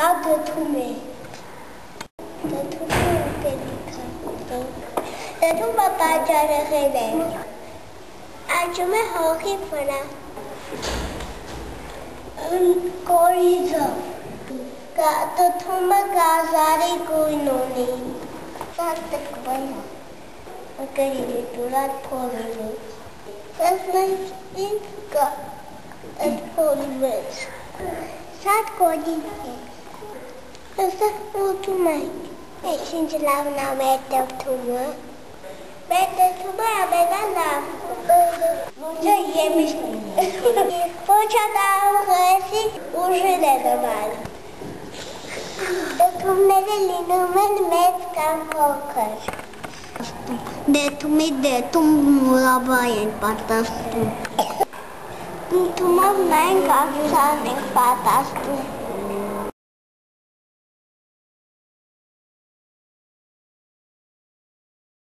क्या दथु में दथु में पे लिखा दथु बता जा रहे हैं आज मैं हॉकी पढ़ा कोरिजा का दथु में गाजारी नोनी सात तक बना करिए तुरंत फ़ोन लो That's nice. Inka. And Holmes. Saat ko din eh. Ասա ուտում ենք։ Ես ինչ լավն ամետ դպտումը։ Մետ դպտումը ամենալավ։ Ոչ եմիշ։ Ոչ ադաղեսի ուժին է նման։ Դպումները լինում են մեծ կամ հոքր։ Դետումի դետում մուրաբայ են պատաստում։ Դումով նայենք ավսան ենք պատաստում։